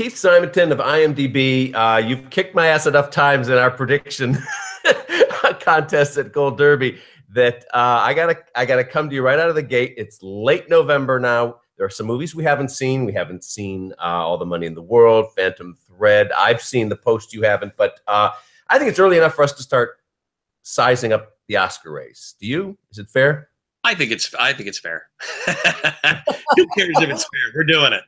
Keith Simanton of IMDb. Uh, you've kicked my ass enough times in our prediction contest at Gold Derby that uh, I gotta I gotta come to you right out of the gate. It's late November now. There are some movies we haven't seen. We haven't seen uh, All the Money in the World, Phantom Thread. I've seen the post you haven't, but uh, I think it's early enough for us to start sizing up the Oscar race. Do you? Is it fair? I think it's I think it's fair. Who cares if it's fair? We're doing it.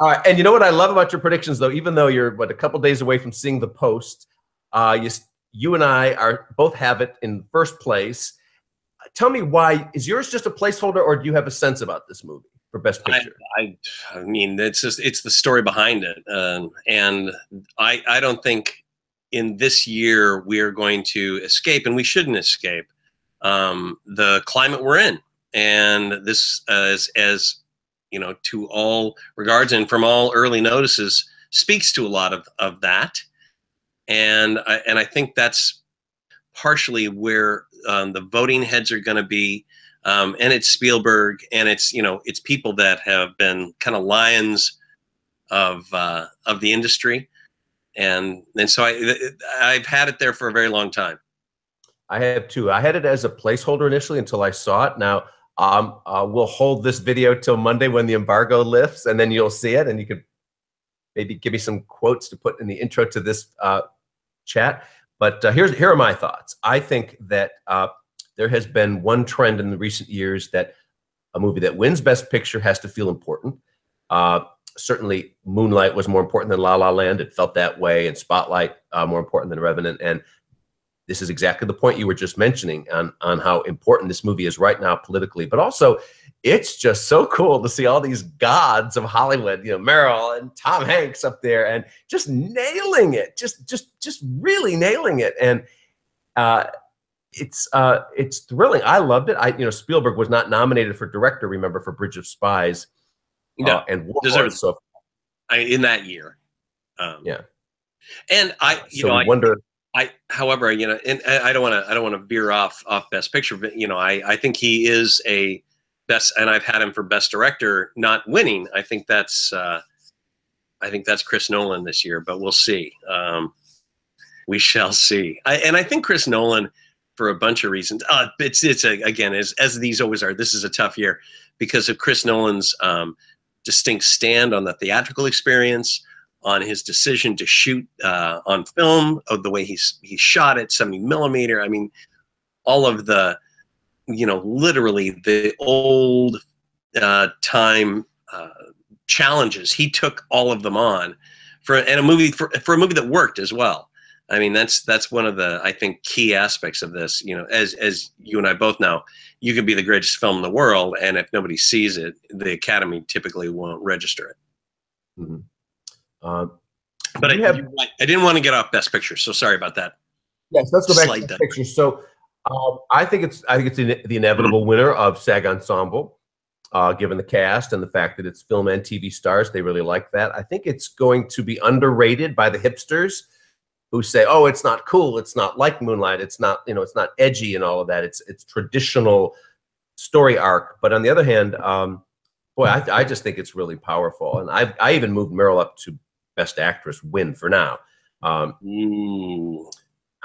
All right, and you know what I love about your predictions, though. Even though you're what a couple days away from seeing the post, uh, you you and I are both have it in first place. Tell me why is yours just a placeholder, or do you have a sense about this movie for Best Picture? I, I, I mean, it's just it's the story behind it, um, and I I don't think in this year we are going to escape, and we shouldn't escape um, the climate we're in, and this uh, as as you know to all regards and from all early notices speaks to a lot of of that and I, and I think that's partially where um, the voting heads are going to be. Um, and it's Spielberg, and it's you know it's people that have been kind of lions of uh, of the industry, and and so I I've had it there for a very long time. I have too. I had it as a placeholder initially until I saw it. Now um, uh, we'll hold this video till Monday when the embargo lifts, and then you'll see it, and you can maybe give me some quotes to put in the intro to this uh, chat. But uh, here's here are my thoughts. I think that uh, there has been one trend in the recent years that a movie that wins Best Picture has to feel important. Uh, certainly, Moonlight was more important than La La Land. It felt that way, and Spotlight uh, more important than Revenant. And this is exactly the point you were just mentioning on on how important this movie is right now politically, but also it's just so cool to see all these gods of Hollywood, you know, Meryl and Tom Hanks up there and just nailing it, just just just really nailing it. And uh, it's uh, it's thrilling. I loved it. I you know Spielberg was not nominated for director, remember, for Bridge of Spies. No, uh, and deserves so I, in that year. Um, yeah, and I you so know I wonder. I, however, you know, and I don't want to, I don't want to veer off off Best Picture, but you know, I, I think he is a best, and I've had him for best director, not winning. I think that's uh, I think that's Chris Nolan this year, but we'll see. Um, we shall see. I, and I think Chris Nolan, for a bunch of reasons, uh, it's it's a, again as as these always are. This is a tough year because of Chris Nolan's um, distinct stand on the theatrical experience, on his decision to shoot uh, on film, of the way he's he shot it, seventy millimeter. I mean, all of the you know, literally the old uh, time uh, challenges. He took all of them on for and a movie for, for a movie that worked as well. I mean, that's that's one of the I think key aspects of this. You know, as as you and I both know, you can be the greatest film in the world, and if nobody sees it, the Academy typically won't register it. Mm-hmm. Uh, but I, have, I didn't want to get off Best Picture, so sorry about that. Yes, let's go back Slight to Best Picture. So um, I think it's I think it's the inevitable winner of SAG Ensemble, uh, given the cast and the fact that it's film and TV stars. They really like that. I think it's going to be underrated by the hipsters who say, "Oh, it's not cool. It's not like Moonlight. It's not you know it's not edgy and all of that. It's it's traditional story arc." But on the other hand, um, boy, I, I just think it's really powerful. And I I even moved Meryl up to Best Actress win for now. Um,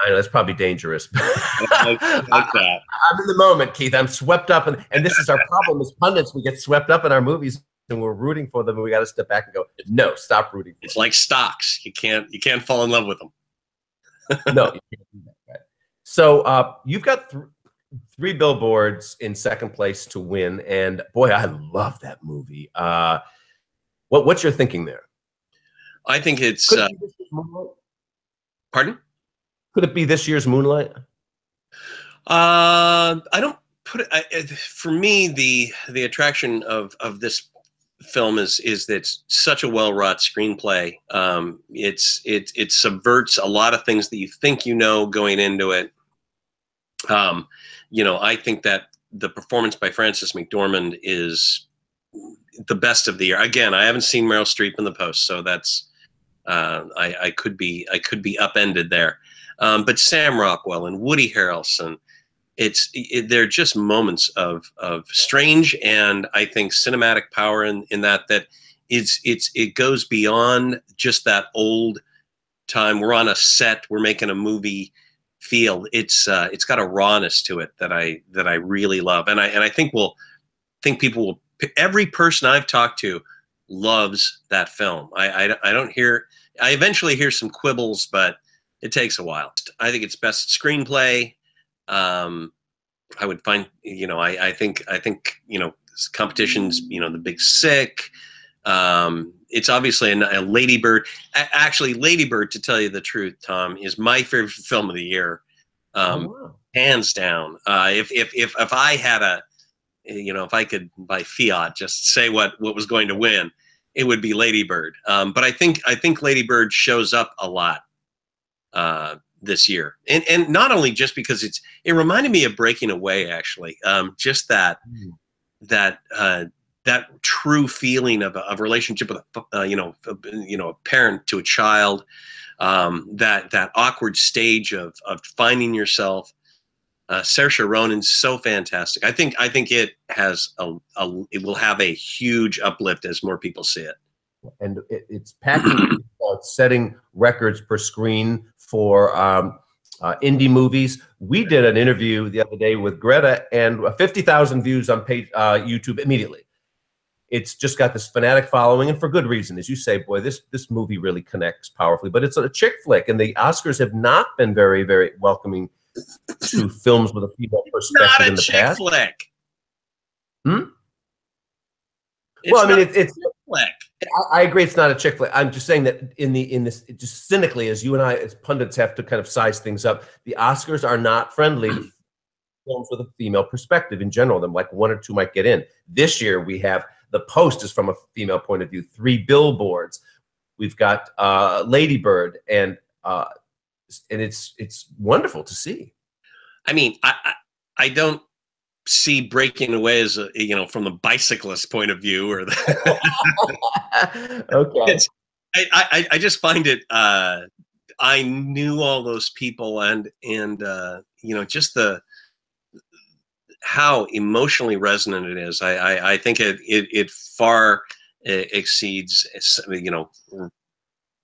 I know that's probably dangerous. like, like I, am in the moment, Keith. I'm swept up, and and this is our problem as pundits. We get swept up in our movies, and we're rooting for them, and we got to step back and go, no, stop rooting. it's them. like stocks. You can't you can't fall in love with them. no, you can't do that. Right? So uh, you've got th- three billboards in second place to win, and boy, I love that movie. Uh, what what's your thinking there? I think it's. Uh, pardon? Could it be this year's Moonlight? Uh, I don't put it. I, for me, the the attraction of of this film is is that it's such a well wrought screenplay. Um, it's it it subverts a lot of things that you think you know going into it. Um, you know, I think that the performance by Frances McDormand is the best of the year. Again, I haven't seen Meryl Streep in the post, so that's uh, I, I could be I could be upended there. Um, but Sam Rockwell and Woody Harrelson, it's it, they're just moments of of strange and I think cinematic power in in that that it's it's it goes beyond just that old time. We're on a set, we're making a movie feel. It's uh, it's got a rawness to it that I that I really love, and I and I think will think people will. Every person I've talked to loves that film. I, I I don't hear. I eventually hear some quibbles, but it takes a while. I think it's best screenplay. Um, I would find, you know, I, I think, I think, you know, competitions, you know, the Big Sick. Um, it's obviously a, a Lady Bird. Actually, Lady Bird, to tell you the truth, Tom, is my favorite film of the year, um, oh, wow. hands down. Uh, if if if if I had a, you know, if I could by fiat just say what what was going to win, it would be Lady Bird. Um, but I think I think Lady Bird shows up a lot uh, this year, and and not only just because it's it reminded me of Breaking Away actually, um, just that mm. that uh, that true feeling of a, of relationship with a uh, you know a, you know a parent to a child, um, that that awkward stage of of finding yourself. Uh, Saoirse Ronan's so fantastic. I think I think it has a, a it will have a huge uplift as more people see it. And it, it's packing, setting records per screen for um, uh, indie movies. We did an interview the other day with Greta, and 50,000 views on page, uh, YouTube immediately. It's just got this fanatic following, and for good reason, as you say. Boy, this this movie really connects powerfully. But it's a chick flick, and the Oscars have not been very, very welcoming to films with a female perspective in the past. Flick. Hmm. It's well, I mean, it, it's flick. I, I, agree. It's not a chick flick. I'm just saying that in the in this just cynically, as you and I as pundits have to kind of size things up, the Oscars are not friendly to films with a female perspective in general. Them like one or two might get in. This year we have the Post is from a female point of view. Three billboards. We've got uh, Lady Bird, and uh, and it's it's wonderful to see. I mean, I, I, I don't see breaking away as a you know from the bicyclist point of view or the okay. I, I, I just find it uh i knew all those people and and uh you know just the how emotionally resonant it is. I i, I think it, it it far exceeds you know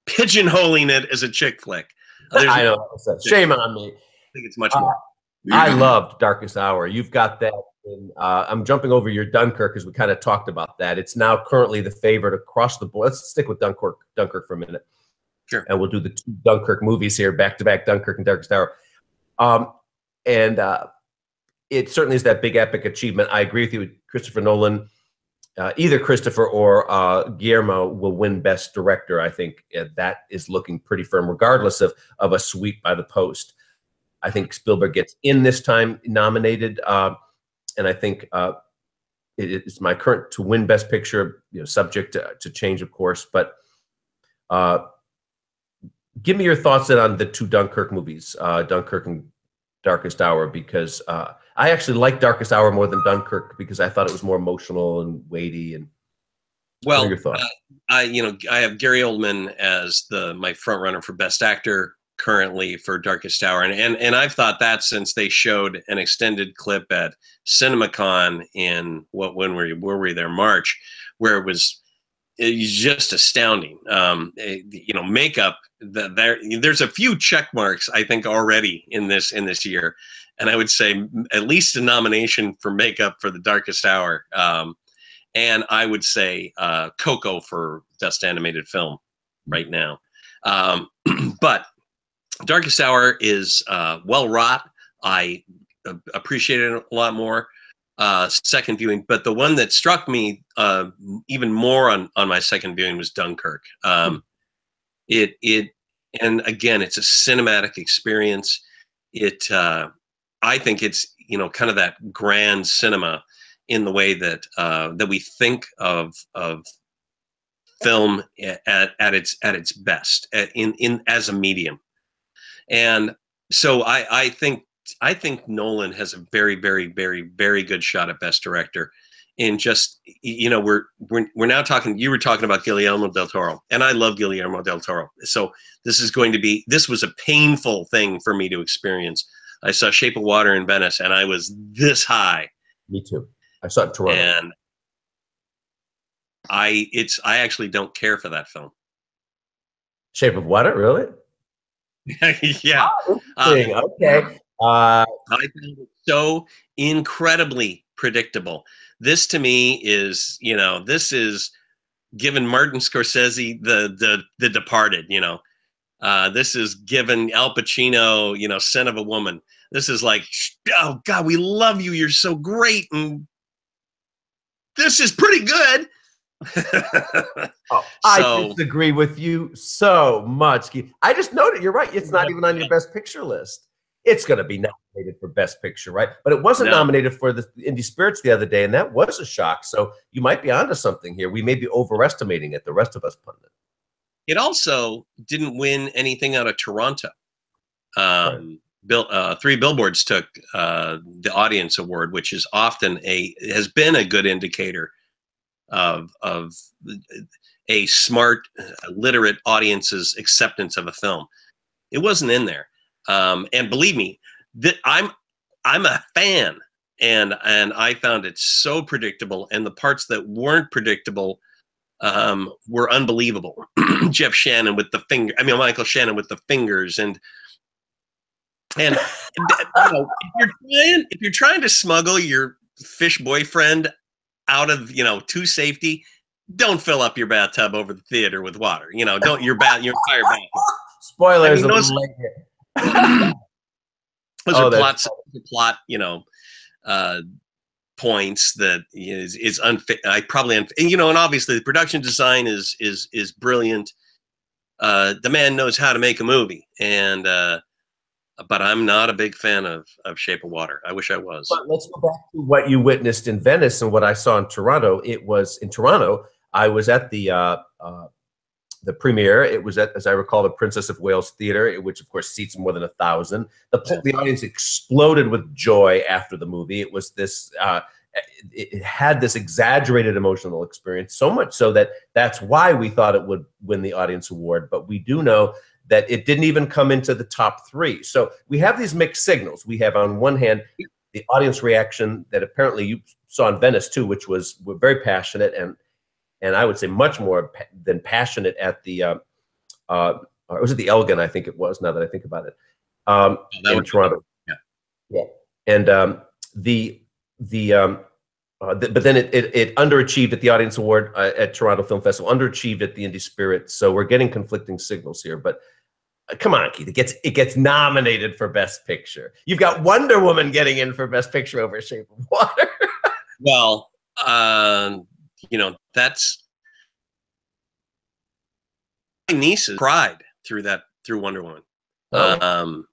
pigeonholing it as a chick flick i know shame on me i think it's much more I loved Darkest Hour. You've got that. In, uh, I'm jumping over your Dunkirk because we kind of talked about that. It's now currently the favorite across the board. Let's stick with Dunkirk, Dunkirk for a minute. Sure. And we'll do the two Dunkirk movies here, back to back, Dunkirk and Darkest Hour. Um, and uh, it certainly is that big epic achievement. I agree with you, Christopher Nolan. Uh, either Christopher or uh, Guillermo will win Best Director. I think uh, that is looking pretty firm, regardless of of a sweep by the post. I think Spielberg gets in this time nominated, uh, and I think uh, it, it's my current to win Best Picture, you know, subject to, to change, of course. But uh, give me your thoughts on the two Dunkirk movies, Dunkirk and Darkest Hour, because I actually like Darkest Hour more than Dunkirk because I thought it was more emotional and weighty and. Well, your thoughts? Uh, I you know I have Gary Oldman as the my front runner for Best Actor currently for Darkest Hour, and and and I've thought that since they showed an extended clip at CinemaCon in what when were you were we there March, where it was it was just astounding. Um, it, eh, you know, makeup. The, there, there's a few check marks I think already in this in this year, and I would say at least a nomination for makeup for the Darkest Hour, um, and I would say uh, Coco for Best Animated Film right now. Um, but Darkest Hour is uh, well wrought. I uh, appreciate it a lot more uh, second viewing. But the one that struck me uh, even more on, on my second viewing was Dunkirk. Um, it it and again, it's a cinematic experience. It uh, I think it's you know kind of that grand cinema in the way that uh, that we think of of film at, at its at its best in in as a medium and so I, I think I think Nolan has a very, very, very, very good shot at best director. In just you know, we're we're we're now talking. You were talking about Guillermo del Toro, and I love Guillermo del Toro. So this is going to be. This was a painful thing for me to experience. I saw Shape of Water in Venice, and I was this high. Me too. I saw it in Toronto. And I it's I actually don't care for that film. Shape of Water, really? yeah. Oh, uh, okay. Uh, I found it so incredibly predictable. This to me is, you know, this is given Martin Scorsese the the the Departed. You know, uh, this is given Al Pacino, you know, Scent of a Woman. This is like, oh God, we love you. You're so great, and this is pretty good. oh, I disagree with you so much. I just noted you're right. It's not even on your best picture list. It's going to be nominated for best picture, right? But it wasn't no. nominated for the Indie Spirits the other day, and that was a shock. So you might be onto something here. We may be overestimating it. The rest of us pundit. It also didn't win anything out of Toronto. Um, right. Bill, uh, three billboards took uh, the audience award, which is often a has been a good indicator of of a smart, literate audience's acceptance of a film. It wasn't in there, um, and believe me, that I'm I'm a fan, and and I found it so predictable, and the parts that weren't predictable um, were unbelievable. Jeff Shannon with the finger, I mean Michael Shannon with the fingers, and and you know, if you're trying if you're trying to smuggle your fish boyfriend out of you know to safety, don't fill up your bathtub over the theater with water. You know, don't your bath your entire bathroom. Spoilers. I mean, those, those oh, are plots, plot. You know, uh, points that is is unfit. I probably unfit. you know, and obviously the production design is is is brilliant. Uh, the man knows how to make a movie, and uh, but I'm not a big fan of of Shape of Water. I wish I was. But let's go back to what you witnessed in Venice and what I saw in Toronto. It was in Toronto. I was at the uh, uh, the premiere. It was at, as I recall, the Princess of Wales Theater, which of course seats more than a thousand. The the audience exploded with joy after the movie. It was this. Uh, it had this exaggerated emotional experience, so much so that that's why we thought it would win the audience award. But we do know that it didn't even come into the top three. So we have these mixed signals. We have on one hand the audience reaction that apparently you saw in Venice too, which was very passionate and and I would say much more pa than passionate at the uh, uh, or was it the Elgin? I think it was. Now that I think about it, um, oh, in Toronto. Yeah, yeah, and um, the the um, uh, th but then it, it, it underachieved at the Audience Award uh, at Toronto Film Festival, underachieved at the Indie Spirit. So we're getting conflicting signals here, but uh, come on, Keith. It gets it gets nominated for Best Picture. You've got Wonder Woman getting in for Best Picture over Shape of Water. well, um, you know that's my niece's cried through that through Wonder Woman. Oh. Um,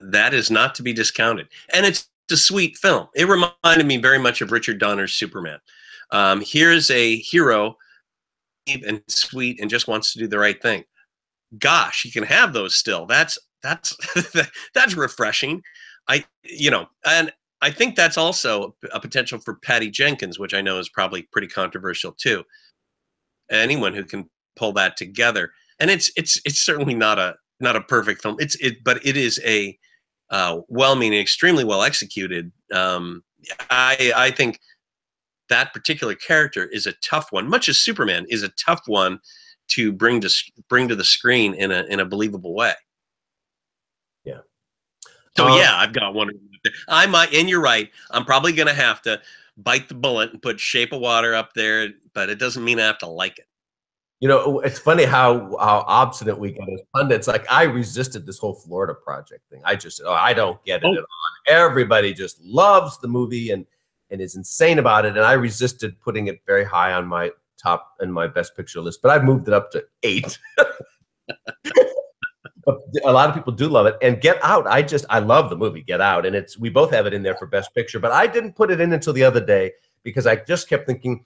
that is not to be discounted, and it's a sweet film. It reminded me very much of Richard Donner's Superman. Um, here's a hero and sweet and just wants to do the right thing gosh, you can have those still. That's that's that's refreshing. I you know, and I think that's also a potential for Patty Jenkins, which I know is probably pretty controversial too. Anyone who can pull that together, and it's it's it's certainly not a not a perfect film. It's it, but it is a uh, well-meaning, extremely well executed. Um, I I think that particular character is a tough one, much as Superman is a tough one to bring to bring to the screen in a in a believable way. Yeah. So uh, yeah, I've got one. I might, and you're right. I'm probably going to have to bite the bullet and put Shape of Water up there, but it doesn't mean I have to like it. You know, it's funny how how obstinate we get as pundits. Like I resisted this whole Florida project thing. I just, oh, I don't get it oh. at all. Everybody just loves the movie and and is insane about it, and I resisted putting it very high on my top and my best picture list, but I've moved it up to eight. a lot of people do love it. And Get Out, I just I love the movie Get Out, and it's we both have it in there for best picture. But I didn't put it in until the other day because I just kept thinking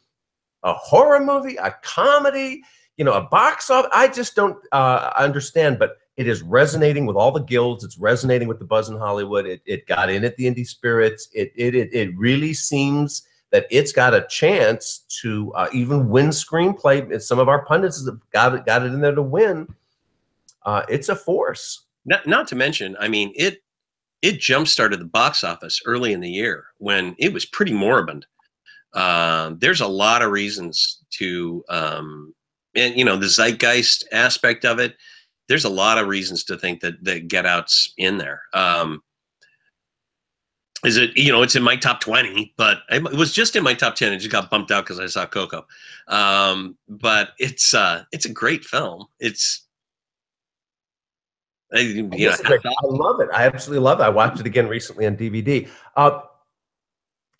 a horror movie, a comedy, you know, a box office. I just don't uh, understand, but it is resonating with all the guilds. It's resonating with the buzz in Hollywood. It, it got in at the Indie Spirits. It, it, it, it really seems that it's got a chance to uh, even win screenplay. Some of our pundits have got it, got it in there to win. Uh, it's a force. Not, not to mention, I mean, it it jump started the box office early in the year when it was pretty moribund. Uh, there's a lot of reasons to, um, and you know, the zeitgeist aspect of it. There's a lot of reasons to think that that Get Out's in there. Um, is it you know it's in my top 20 but it was just in my top 10 it just got bumped out because i saw coco um, but it's uh it's a great film it's I, you know, I, love it. I absolutely love it. I watched it again recently on DVD. Uh,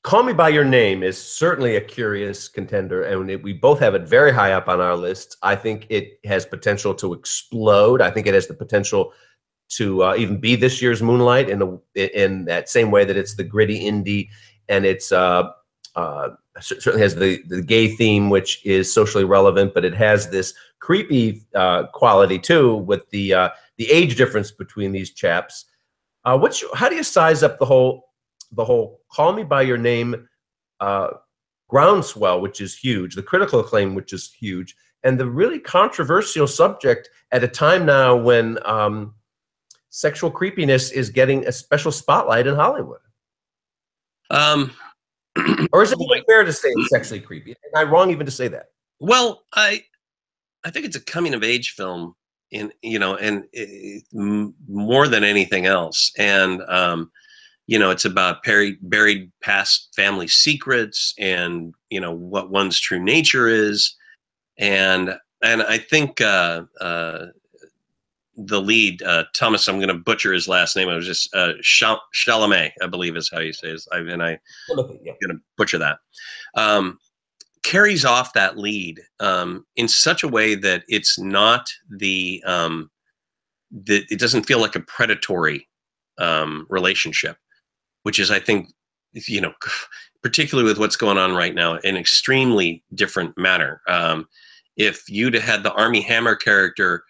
Call Me by Your Name is certainly a curious contender, and it, we both have it very high up on our list. I think it has potential to explode. I think it has the potential to uh, even be this year's Moonlight in the in that same way that it's the gritty indie and it's uh, uh, certainly has the the gay theme, which is socially relevant, but it has this creepy uh, quality too with the uh, the age difference between these chaps. Uh, what's your, how do you size up the whole the whole Call Me by Your Name groundswell, which is huge, the critical acclaim, which is huge, and the really controversial subject at a time now when um, sexual creepiness is getting a special spotlight in Hollywood? Um, or is it even fair to say it's sexually creepy? Am I wrong even to say that? Well, I I think it's a coming of age film in you know and it, more than anything else and um you know it's about buried buried past family secrets and you know what one's true nature is and and i think uh uh the lead, uh, Thomas. I'm going to butcher his last name. I was just uh, Chalamet, I believe is how you say it. I, and I, am going to butcher that. Um, carries off that lead um, in such a way that it's not the um, it doesn't feel like a predatory um, relationship, which is, I think, you know, particularly with what's going on right now, an extremely different matter. Um, if you'd had the Armie Hammer character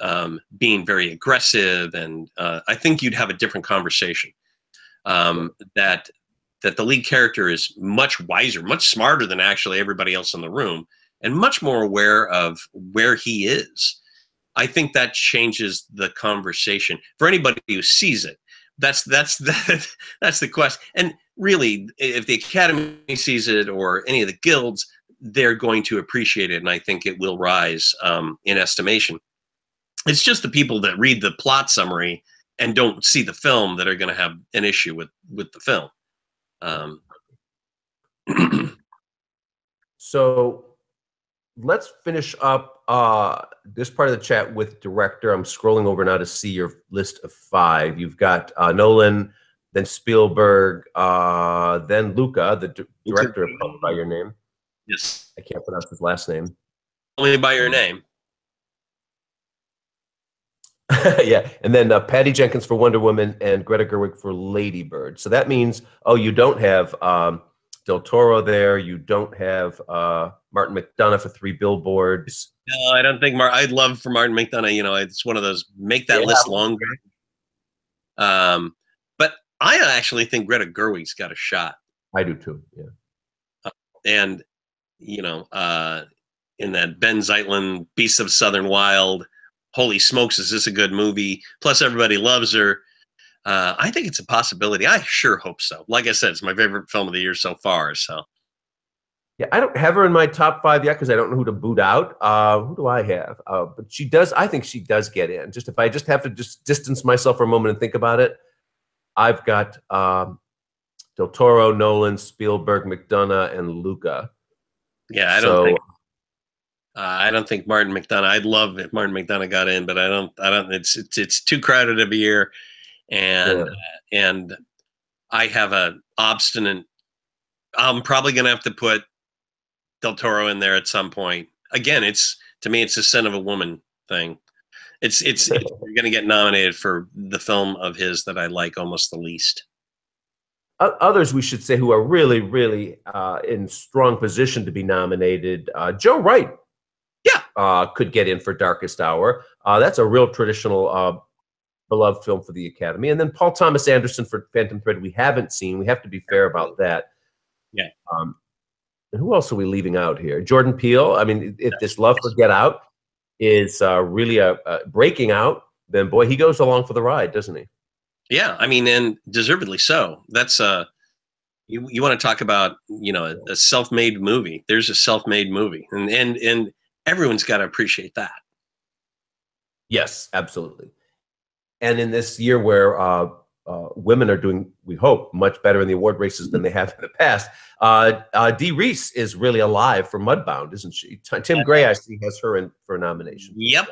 um, being very aggressive, and uh, I think you'd have a different conversation. Um, that that the lead character is much wiser, much smarter than actually everybody else in the room, and much more aware of where he is. I think that changes the conversation for anybody who sees it. That's that's that, that's the question. And really, if the Academy sees it or any of the guilds, they're going to appreciate it, and I think it will rise um, in estimation it's just the people that read the plot summary and don't see the film that are going to have an issue with with the film. Um, so let's finish up uh, this part of the chat with director. I'm scrolling over now to see your list of five. You've got uh, Nolan, then Spielberg, uh, then Luca, the d- director of Call by Your Name. Yes, I can't pronounce his last name. Only by your name. yeah, and then uh, Patty Jenkins for Wonder Woman and Greta Gerwig for Lady Bird. So that means, oh, you don't have um, Del Toro there. You don't have uh, Martin McDonagh for Three Billboards. No, I don't think Mar- I'd love for Martin McDonagh. You know, it's one of those make that yeah. list longer. Um, but I actually think Greta Gerwig's got a shot. I do too. Yeah, uh, and you know, uh, in that Benh Zeitlin Beasts of Southern Wild holy smokes, is this a good movie? Plus, everybody loves her. Uh, I think it's a possibility. I sure hope so. Like I said, it's my favorite film of the year so far. So, yeah, I don't have her in my top five yet because I don't know who to boot out. Uh, who do I have? Uh, but she does. I think she does get in. Just if I just have to just distance myself for a moment and think about it, I've got um, Del Toro, Nolan, Spielberg, McDonagh, and Luca. Yeah, I don't so, think uh, I don't think Martin McDonagh. I'd love if Martin McDonagh got in, but I don't. I don't. It's it's it's too crowded of a year, and uh, and I have a obstinate. I'm probably gonna have to put Del Toro in there at some point. Again, it's to me, it's a sin of a woman thing. It's it's, it's you're gonna get nominated for the film of his that I like almost the least others we should say who are really really uh, in strong position to be nominated uh, joe wright uh, could get in for Darkest Hour. Uh, that's a real traditional uh, beloved film for the Academy. And then Paul Thomas Anderson for Phantom Thread, we haven't seen. We have to be fair about that. Yeah. Um, and who else are we leaving out here? Jordan Peele. I mean, if this love for Get Out is uh, really a, a breaking out, then boy, he goes along for the ride, doesn't he? Yeah, I mean, and deservedly so. That's uh, you, you want to talk about you know a, a self-made movie there's a self-made movie and and and everyone's got to appreciate that. Yes absolutely. And in this year where uh, uh, women are doing we hope much better in the award races than they have in the past uh, uh dee Rees is really alive for mudbound isn't she? Tim gray i see has her in for a nomination yep.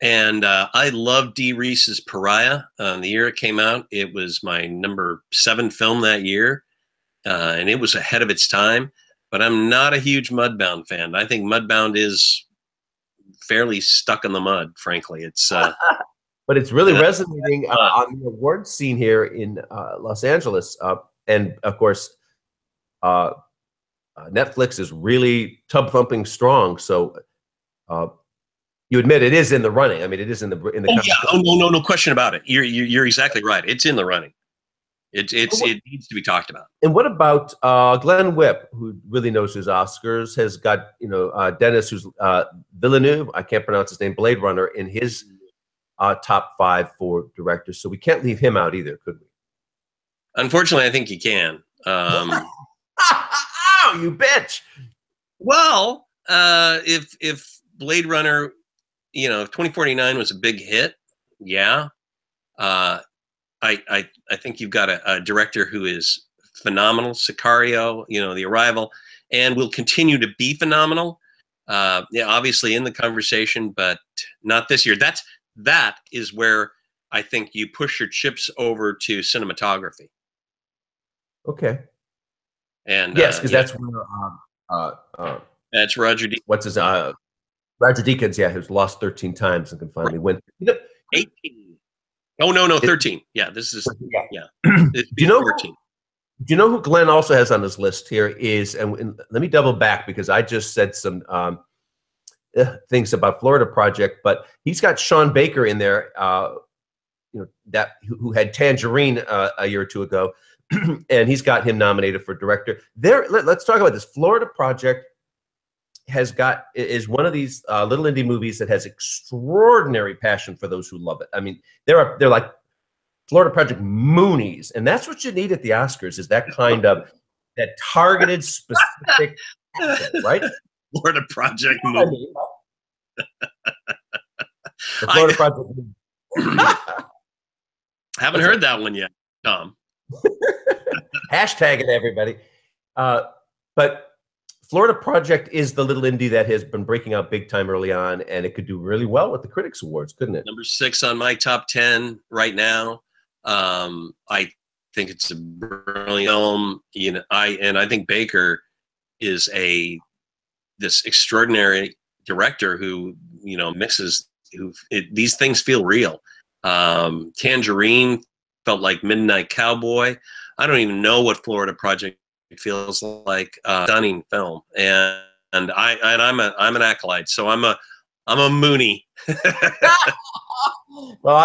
And uh, I love Dee Rees's Pariah. Um, the year it came out, it was my number seven film that year uh, and it was ahead of its time. But I'm not a huge Mudbound fan. I think Mudbound is fairly stuck in the mud. Frankly, it's. Uh, but it's really uh, resonating uh, on the award scene here in uh, Los Angeles, uh, and of course, Netflix is really tub thumping strong. So. you admit it is in the running. I mean, it is in the in the. Oh yeah! Oh no, no, no question about it. You're you're exactly right. It's in the running. It, it's, it needs to be talked about. And what about uh, Glenn Whipp, who really knows his Oscars, has got, you know, uh, Denis who's uh, Villeneuve, I can't pronounce his name, Blade Runner, in his uh, top five for directors. So we can't leave him out either, could we? Unfortunately, I think you can. Um, oh, you bitch. Well, uh, if if Blade Runner, you know, if 2049 was a big hit, yeah. Uh, I, I, I think you've got a, a, director who is phenomenal, Sicario, you know, The Arrival, and will continue to be phenomenal. Uh, yeah, obviously in the conversation, but not this year. That's that is where I think you push your chips over to cinematography. Okay. And yes, because uh, that's where um, uh, uh, that's Roger. De- what's his uh, Roger Deakins? Yeah, who's lost thirteen times and can finally right. win. You know, Eighteen. Oh no, no, thirteen. Yeah, this is yeah. yeah. do you know? 13. Do you know who Glenn also has on his list here is, and, and let me double back because I just said some um, uh, things about Florida Project, but he's got Sean Baker in there. Uh, you know that who had Tangerine uh, a year or two ago, and he's got him nominated for director. There, let, us talk about this Florida Project has got is one of these uh, little indie movies that has extraordinary passion for those who love it. I mean, they're they're like Florida Project Moonies, and that's what you need at the Oscars is that kind of that targeted, specific, right? Florida Project movie. the Florida I, Project. haven't heard that one yet, Tom. Hashtag it, everybody. Uh, but Florida Project is the little indie that has been breaking out big time early on, and it could do really well with the Critics Awards, couldn't it? Number six on my top 10 right now. Um, I think it's a brilliant film. You know, I and I think Baker is a this extraordinary director who you know mixes who it, these things feel real. Um, Tangerine felt like Midnight Cowboy. I don't even know what Florida Project it feels like a stunning film, and and I and I'm a I'm an acolyte, so I'm a I'm a Mooney. well,